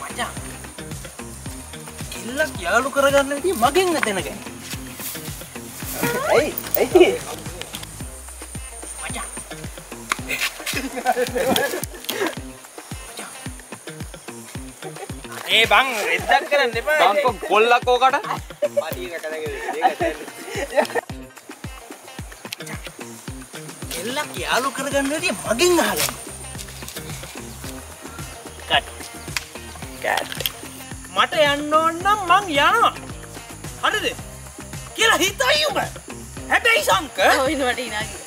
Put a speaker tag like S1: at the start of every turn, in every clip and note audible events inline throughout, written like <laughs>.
S1: මචං ඉල්ලක් යාළු කරගන්න විදිය මගෙන් ඇතෙන ගැන ඇයි? ඇයි? මචං.
S2: ඒ බං රෙද්දක් කරන්න එපා
S3: බං කොල්ලක් ඕකට
S1: එල්ලක් යාළු කරගන්න විදිය මගෙන් අහගන්න කට්. මට යන්න ඕන නම් මං යනවා. හරිද? කියලා හිතයි උඹ. හැබැයි සංක
S4: ඔයිනවට ඉනාගේ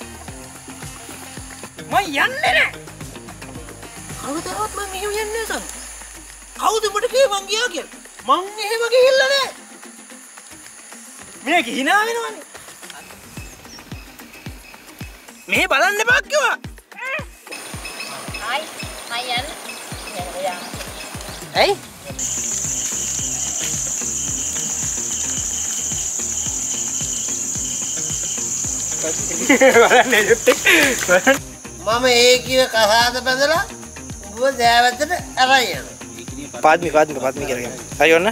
S1: මං යන්නේ නෑ. කවදාවත් මං එහෙම යන්නේ නෑ සංක. කවුද උඹට කිව්වේ මං ගියා කියලා? මං එහෙම ගිහිල්ලා නෑ. මේක hina වෙනවනේ. මේ බලන්න එපා කිව්වා.
S4: හයි මයි යන්න
S1: ඇයි? <laughs>
S5: මම ඒ කිව කසාද බැඳලා උඹ දෑවැත්තට ඇරයි යනවා.
S1: පාත්මි පාත්මි පාත්මි කරගෙන. හරි ඔන්න.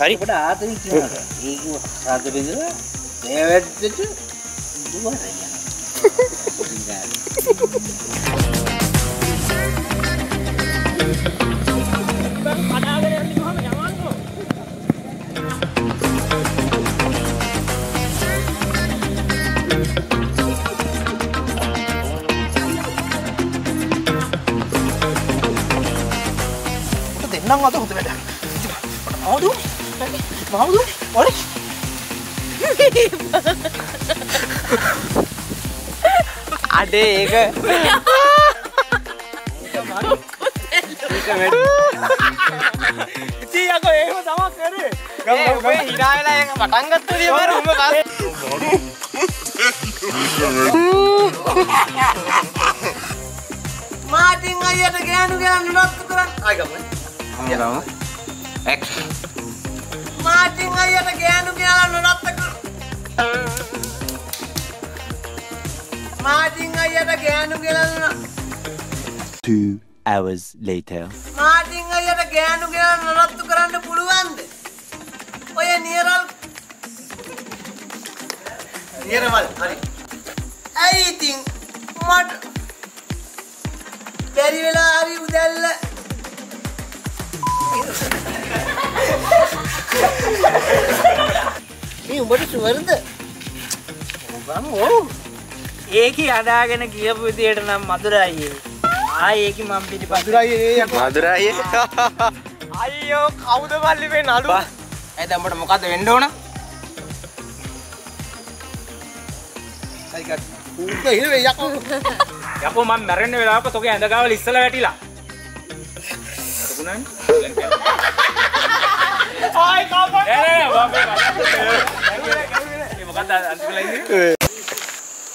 S1: හරි.
S5: ඔබට ආතරින් කියනවා. ඒ කිව කසාද බැඳලා දෑවැත්තට උඹ ඇරයි <laughs>
S1: දෙන්නම් අත හොඳ වැඩ. මවදු? මවදු? ඔරේ.
S3: අඩේ ඒක
S1: ඉතින් යකෝ එහෙම තමා කරේ.
S3: ඒ ඔබේ හිනාවෙලා ඒක පටන් ගත්ත දියමර උඹ
S5: මාටින් අයියට ගෑනු ගෑනු නත්තු කරන්න. ආයි ගමු.
S3: කියලාම එක්
S5: මාටින් අයියට ගෑනු නත්තු කරන්න. මාටින් අයියට ගෑනු ගෑනු
S6: Two hours later.
S5: මාටින් අයියට ගෑනු ගෑනු නත්තු කරන්න පුළුවන්ද? ඔය නියරල් නියරවල් හරි. ඇයි ඉතින් මට බැරි වෙලා හරි උදැල්ල මේ උඹට සුවරද?
S1: බං ඔව්. ඒකි අදාගෙන කියපු විදියට නම් මధుරයි. ආයි ඒකි මම පිටිපස්ස.
S3: මధుරයි අයියෝ කවුද බල්ලි මේ නඩු
S1: ඇයි දැන් උඹට මොකද්ද වෙන්න ඕන?
S5: උඹ ඉන්නේ යකෝ.
S2: යකෝ මම මැරෙන්න වෙලාවක තෝගේ ඇඳ ගාවල ඉස්සලා වැටිලා ආයි කාපා නෑ නෑ මම මේ මොකක්ද අන්තිම ලයින්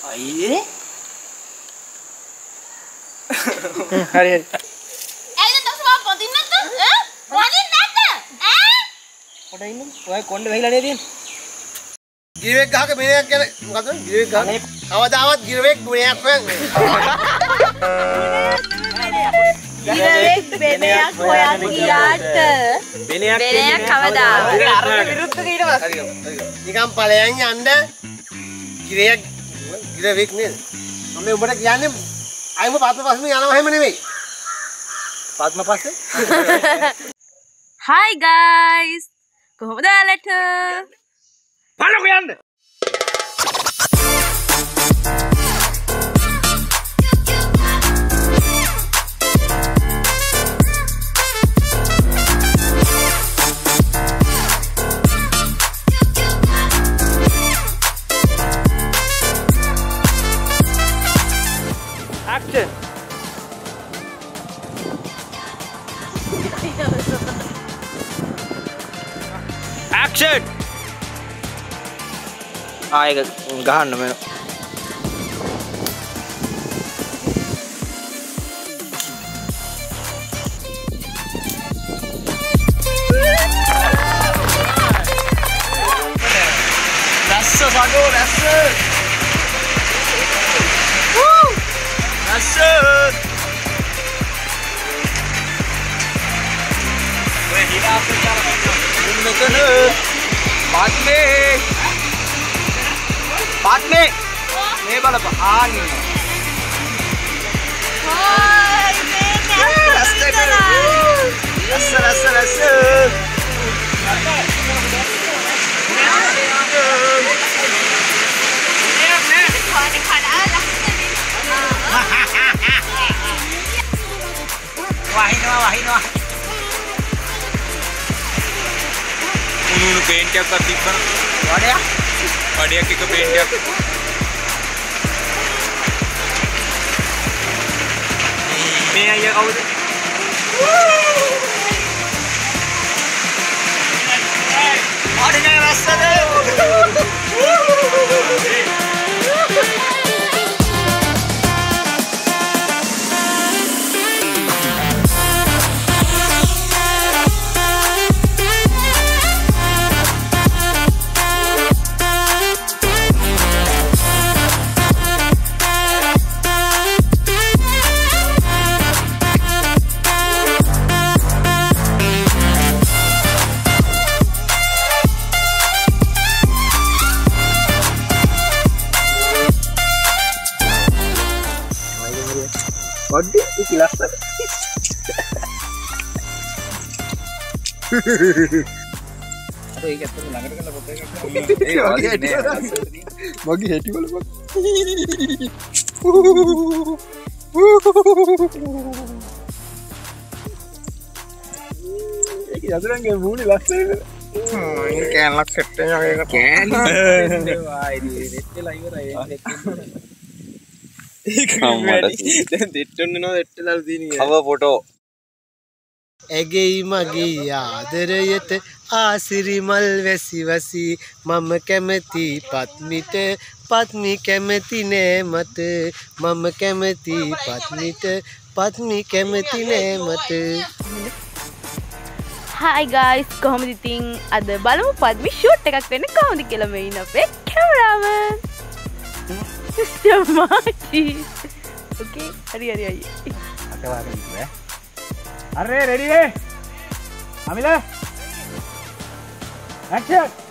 S1: අයියේ. හරි හරි.
S4: ඇයිද තවම පොදින්න නැද්ද ඈ පොදින්න නැද්ද ඈ
S1: පොඩ ඉන්න. ඔය කොණ්ඩේ වෙහිලා නේද තියෙන්නේ?
S5: ගිරවෙක් ගහක මිනිහක් කියන මොකද? ගිරවෙක් ගහක. කවදාවත් ගිරවෙක් ගුණයක් හොයන්නේ.
S4: ඉරෙක් බෙනයක් හොයන් ගියාට.
S2: බෙනයක්
S3: අර විරුද්ධ ඊට
S5: නිකන් ඵලයන් යන්න ගිරයක් ගිරවෙක් නේද? මම උඹට කියන්නේ අයිම පත්ම පස්සම යනවා හැම නෙමෙයි.
S1: පද්ම පස්සේ. <laughs>
S4: හයි ගයිස් කොහොමද ඔයාලට?
S2: පලක යන්න
S1: ආයක ගහන්න මේ රැස්ස සගෝ රැස්ස. රැස්ස. ඔය හිරාපු කරා මෙතන
S3: පත්මේ පත්මේ මේ බලපන් ආන් ඉන්නවා.
S4: හොයි මේ
S3: රස්ස රස්ස රස්ස
S4: කොහොනේ කඩාලා
S3: වහිනවා වහිනවා.
S2: උණුණු පේන්ට් එකක්වත් තිබ්බනම්
S3: වඩයක්
S2: පඩියක් එක පේන්ට් එකක්
S3: මේ අයියා කවුද? අඩිනේ රස්සද? වඩි මගේ හැටි බලපන්. ඒක යතුරුන්ගේ මූණේ ලස්සනද? හ්ම් කෑල්ලක් සෙට් එකක් ඒක කෑලි. ආයි නෙට් එක ඉවරයි. ඒක දැන් දෙට්ටොන්න නෝ දෙට්ටලා තියෙන්නේ.
S2: කව ෆොටෝ
S5: ඇගෙයි මගේ ආදරයට ආසිරිමල් වැසි වසි මම කැමති පත්මිට පත්මි කැමති නෑ මට මම කැමති පත්මිට පත්මි කැමති නෑ මට
S4: හයි ගයිස් කොහොමද ඉතින්? අද බලමු පද්මි ෂූට් එකක් වෙන්න කොහොමද කියලා මෙයින් අපේ කැමරාමන් මිස්ටර් මාටි ඕකේ හරි හරි. අයියේ
S2: අරේ රෙඩි අමිල? ඇක්ෂන්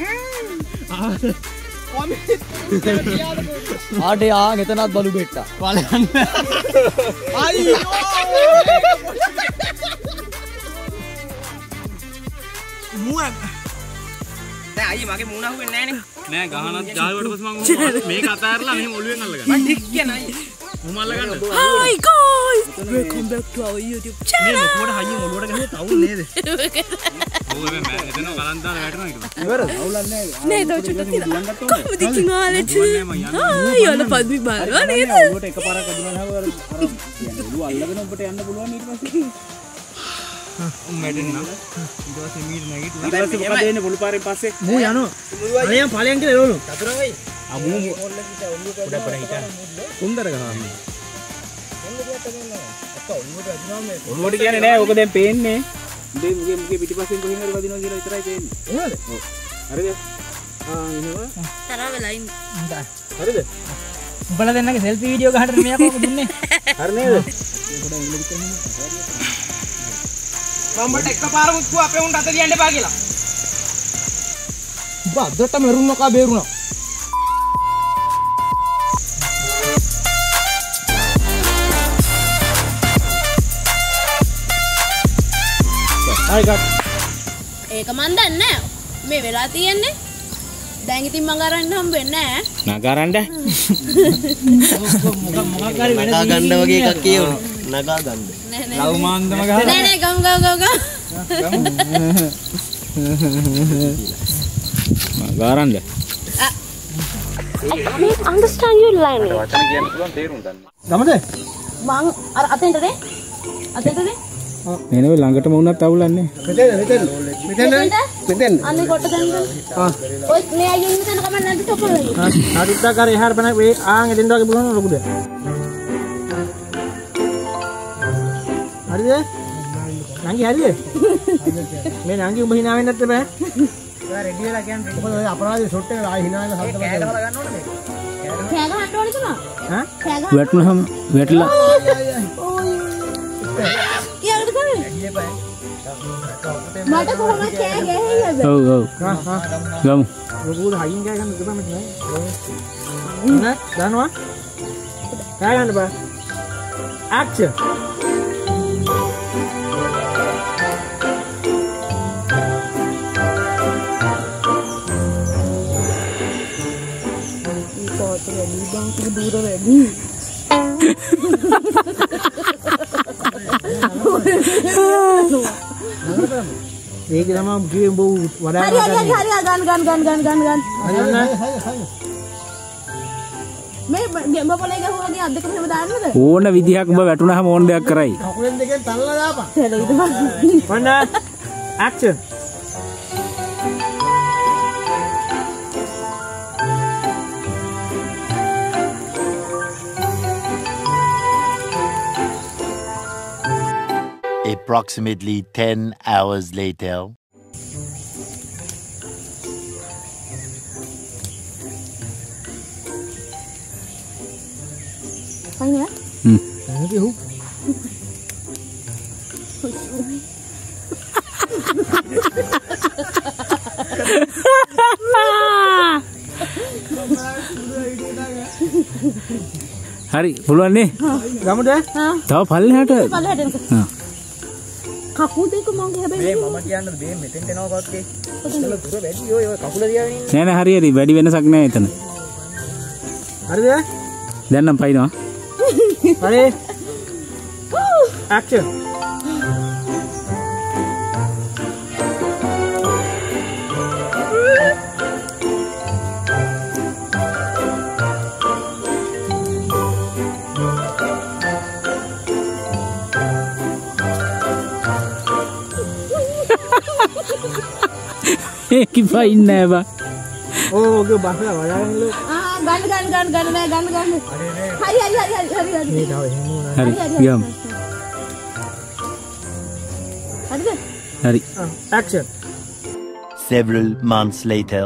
S2: <laughs>
S3: ආට ආ ගෙතනත් බලු බෙට්ටා. බලන්න. දැන් අයියේ මගේ මූණ අහුවෙන්නේ නැහනේ.
S2: නෑ ගහනත් අතෑරලා <laughs> මෙහෙම ඔළුවෙන් අල්ලගන්න
S3: මං ටික් කියන අයියේ.
S2: මම අල්ලගන්න
S4: Hi guys! Welcome back to our YouTube
S2: මේ
S4: channel.
S2: ලොකුවට හයියෙන් ඔළුවට ගහුවොත් අවුල් නේද <laughs> ඕක මේ එතන බලන් දාලා වැටෙනවා ඊට පස්සේ
S3: ඉවරද? අවුලක් නැහැ.
S4: නේ දොචුට තියලා. කොහොමද ඉතින් ඔයාලට? හායි ඔයාලා පද්මි බලනවා නේද?
S3: ඔළුවට එකපාරක් අදුනා නම් අර අර කියන්නේ ඔළුව අල්ලගෙන ඔබට යන්න පුළුවන් ඊට පස්සේ. උන් මැඩෙන්න. ඊට පස්සේ මීට නැගිටලා. ඊට පස්සේ මොකද වෙන්නේ පොළු පාරෙන් පස්සේ?
S1: මූ යනවා ඵලයන් ඵලයන් කියලා එළවලු
S5: චතුරංගයි
S3: අමු පොඩ පොඩ හිටා. සුන්දර ගහන්නේ. ඔළුවට කියන්නේ නෑ ඕක දැන් පේන්නේ. උදේ මුගේ මුගේ පිටිපස්සෙන් කොහෙන් හරි වදිනවා කියලා විතරයි පේන්නේ. එහෙමද? ඔව්. හරිද? ආ එහෙම.
S4: තරහ වෙලා ඉන්නේ.
S3: හරිද?
S1: උඹලා දෙන්නගේ සෙල්ෆි වීඩියෝ ගහන්න මෙයා කොහොමද දුන්නේ
S3: හරි නේද? මම්බට එකපාරම කිව්වා අපේ උන්ට අත දියන්න එපා කියලා. උඹ අදට මෙරුන්නකා බේරුණා. ගත්.
S4: ඒක මන් දන්නේ. මේ වෙලා තියෙන්නේ. දැන් ඉතින් මං අරන් හම්බ වෙන්නේ නැහැ.
S3: නගරන්න.
S1: මොකක් හරි වෙන
S5: නගා ගන්න වගේ එකක් කියවුනේ නගා ගන්න
S4: නෑ නෑ.
S3: ලව්මාන්දම
S4: නෑ නෑ ගමු ගමු ගමු ගමු.
S3: ගාරන්ද?
S4: I can't understand your line.
S2: වචන කියන්න පුළුවන් තේරුම් ගන්න
S1: ගමද
S4: මං අර අතෙන්ට දෙ. දෙ.
S3: නෙනේ ළඟටම වුණත් අවුලන්නේ.
S5: මෙතන මෙතන මෙතන මෙතන
S4: අනේ කොට ගන්න. ඔය මේ අයියෝ මෙතන කමන්න නැද්ද තොපල.
S7: හරිත්තා කර එහාට බන වේ ආන් එතෙන්ද වගේ බලන ලොකුද හරිද නංගි හරිද මේ නංගි උඹ hina වෙන්නත් බෑ රෙඩි වෙලා කියන්නේ
S5: මොකද ඔය අපරාධ ෂොට් එක ආයෙ hina වෙන හද්ද
S7: කෑ ගහලා ගන්න ඕනේ
S4: කෑ ගහන්න ඕනේ තුනා.
S7: ඈ
S4: කෑ ගහන්න.
S3: වැටුනහම වැටලා.
S4: මට කොහොමද කෑ ගැහෙයිද?
S3: ඔව් ඔව්
S7: හා හා
S3: ගමු.
S7: ලොකුට හයින් කෑ ගන්න දෙපා මෙතන නෑ දන්නවා කෑ ගන්න බෑ ඇක්ෂන් ඒක තමයි කිව්වේ උඹ වඩා
S4: හරි හරි හරි ගන්න ගන්න ගන්න ගන්න ගන්න ගන්න. මේ ගෙම්බ පොලේ ගහුවාගේ අද්දක මෙහෙම දාන්නද?
S3: ඕන විදිහක් උඹ වැටුනහම ඕන දෙයක් කරයි.
S5: කකුලෙන් දෙකෙන් තල්ලා දාපන්
S4: තෙලෙයිද බලන්න.
S7: වන්න action
S6: Approximately 10 hours later.
S4: අයිනේ.
S3: හරි පුළුවන් නේ.
S7: ගමුද
S3: තව පල්ලෙහාට.
S4: පල්ලෙහාට එන්න.
S3: හා.
S4: කකුල් දෙක මංගේ හැබැයි
S7: මම කියන්න මේ මෙතෙන්ට එනවා පස්සේ ඉතල දුර වැඩි. ඔය ඔය කකුල දිහාගෙන ඉන්න
S3: නෑ නෑ හරි හරි. වැඩි වෙනසක් නෑ එතන.
S7: හරිද?
S3: දැන් නම් පයින්නවා.
S7: හරි. ඇක්ෂන්
S3: ඒකි පයින් නෑ බා.
S7: ඕක බස්ලා වඩාගෙන ඉල්ල
S4: ආ ගන්න ගන්න ගන්න ගන්න නෑ ගන්න ගන්න. හරි හරි හරි හරි හරි හරි.
S7: මේ තව එහෙම වුණා
S3: හරි ගියම්.
S4: හරිද?
S3: හරි.
S7: Action
S6: Several months later.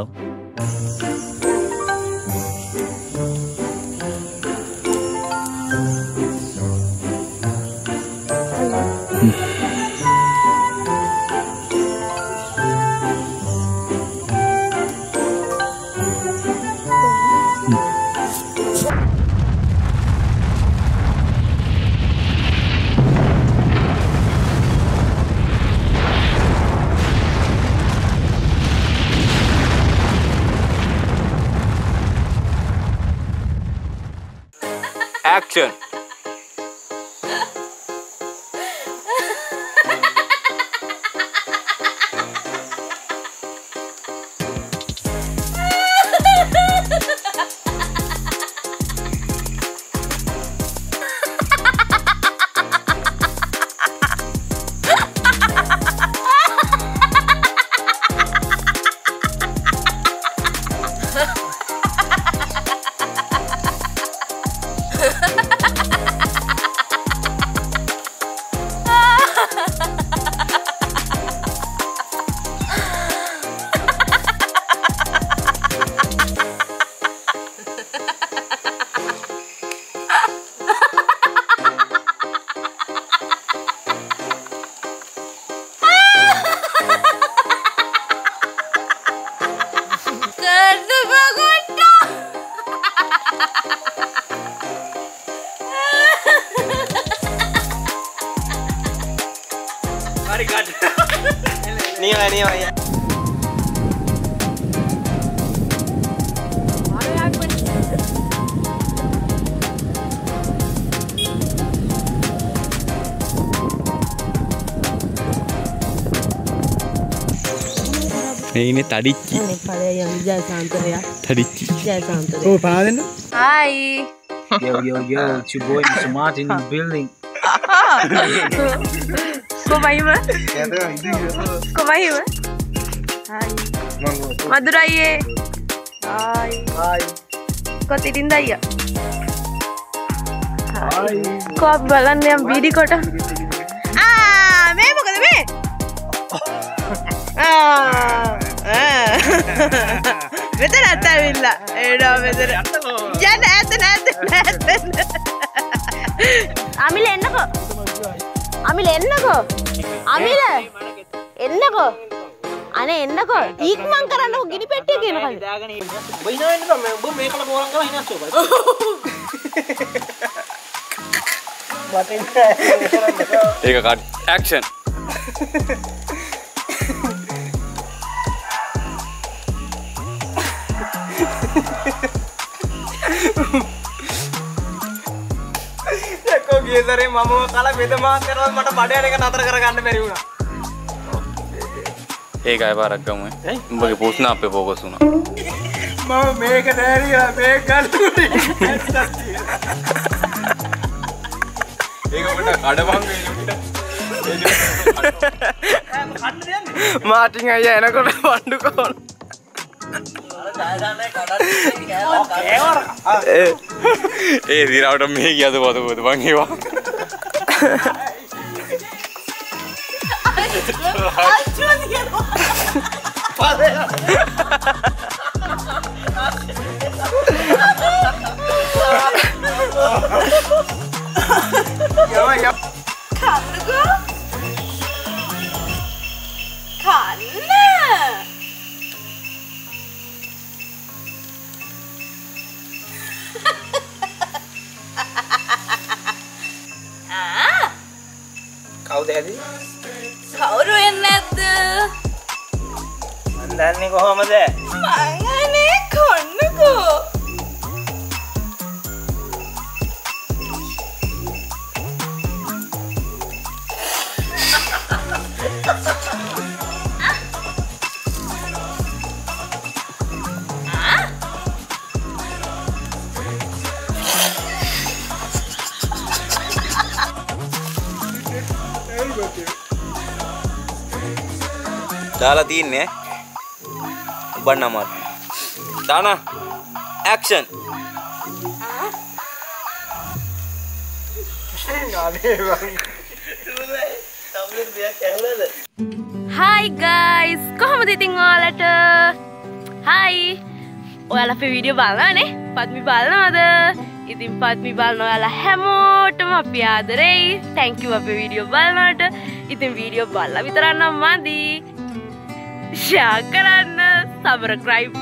S3: මේ ඉන්නේ තඩිච්චි.
S4: ඵලය යම් ජයසාන්තරය
S3: තඩිච්චි.
S4: ජයසාන්තරය.
S5: ඔව් පාලා දෙන්න
S8: Hi.
S3: Yo yo yo, it's your boy Mr. Martin in <laughs> the building.
S4: කොමයිම කොමයිම මදුරයියේ කොත් ඉටින්ද අයිය කො බලන්න යම් බීඩිකොට මේ මොකද මේ මෙත නැත්තැවිල්ල ඒඩා මෙතර යන්න ඇත නැත අමිල එන්නකෝ අමිල එන්නකෝ අමිල එන්නකෝ අනේ එන්නකෝ ඉක්මන් කරන්නකෝ ගිනි පෙට්ටිය කියනකල්
S1: බයිනවෙන්න තම ඔබ මේකට පෝරක් කලා හිනස්සෝ
S2: ඒක කට් ඇක්ෂන්
S1: කෝ ගේදරේ මම කලා බෙද මාතරවත් මට බඩයන එක නතර කරගන්න බැරිවුණ
S2: ඒක අය පාරක් ගම උඹගේ පුස්න අපේ පෝකස් වුණා.
S1: මම මේක නෑරිය මේ ගන්න
S2: ඒක මට කඩබං
S1: මාටිං අය එනකොට පණ්ඩු කෝන <laughs>
S2: ඒ දිරාවට මේ කියද පොතකොද බං ඒවා.
S4: කන්න
S2: දාලා තියන්නේ උබන්න අමත් දාන ඇක්ෂන්
S4: හයි ගයිස් කොහොමද ඉතින් ඕලට හයි ඔයාල අපේ වීඩියෝ බලනේ පත්මි බලනවද? ඉතින් පත්මි බලන ඔයාලා හැමෝටම අපි ආදරෙයි. තැංකිව අපේ වීඩියෝ බලනට ඉතින් වීඩියෝ බල්ල විතරන්නම් මදී. ෂා කරන්න සබරක්‍රයිබ්